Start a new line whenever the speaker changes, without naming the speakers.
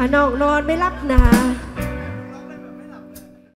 อะน้องนอนไม่รับนา